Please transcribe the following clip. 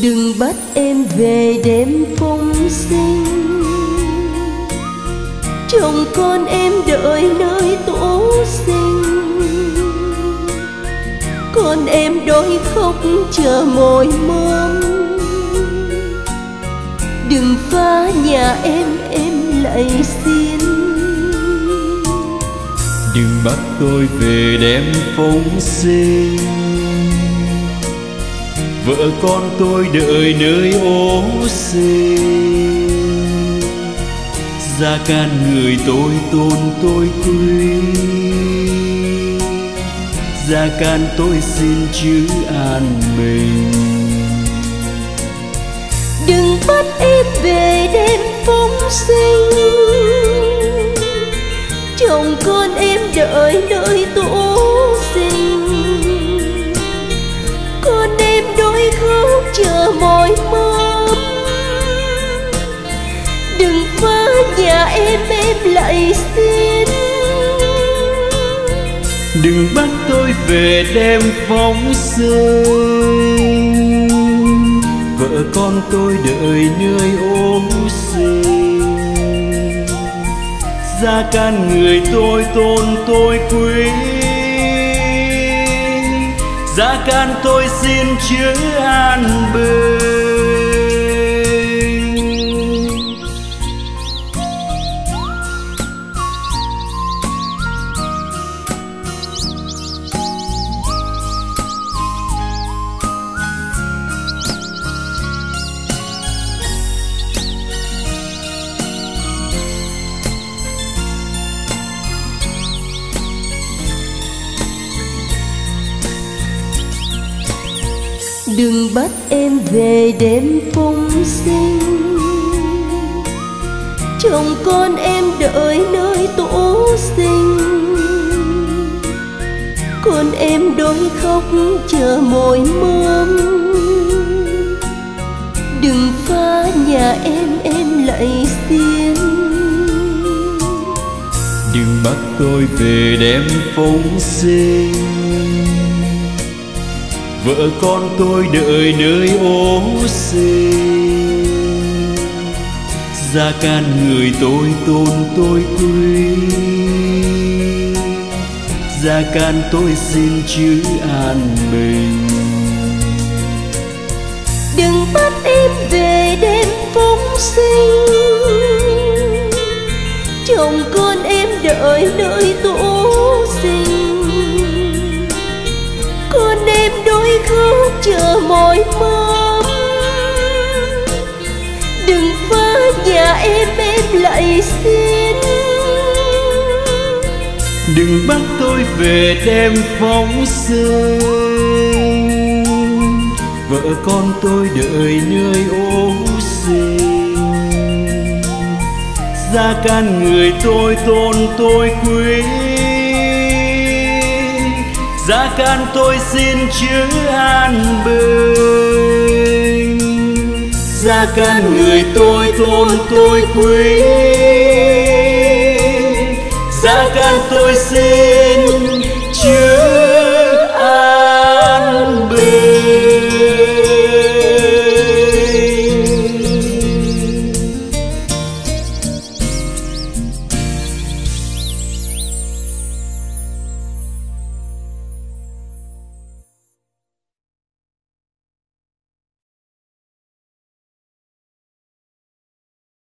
đừng bắt em về đêm phong sinh. Chồng con em đợi nơi tổ sinh. Con em đôi khóc chờ mỏi mong. Đừng phá nhà em em lại xin. Đừng bắt tôi về đêm phóng sinh vợ con tôi đợi nơi ô xê. Gia can người tôi, tôn tôi quý. Gia can tôi xin chữ an bình đừng bắt em về đêm phóng sinh. Chồng con em đợi nơi tôi. Lạy lại xin. Đừng bắt tôi về đêm phóng sinh. Vợ con tôi đợi nơi ôm sinh. Gia can người tôi, tôn tôi quý. Gia can tôi xin chữ an bình. Đừng bắt em về đêm phong sinh. Chồng con em đợi nơi tổ sinh. Con em đôi khóc chờ mỗi mong đừng phá nhà em em lại xiên. đừng bắt tôi về đêm phóng sinh vợ con tôi đợi nơi ô xê. Gia can người tôi tôn tôi quý. Gia can tôi xin chữ an bình. Đừng bắt em về đêm phóng sinh. Chồng con em đợi nơi tôi khóc chờ mỏi mong. Đừng phá nhà em em lại xin. Đừng bắt tôi về đêm phóng sinh. Vợ con tôi đợi nơi ô sinh. Gia can người tôi, tôn tôi quý can tôi xin chữ an bình. Gia can người tôi tôn tôi quý gia can tôi xin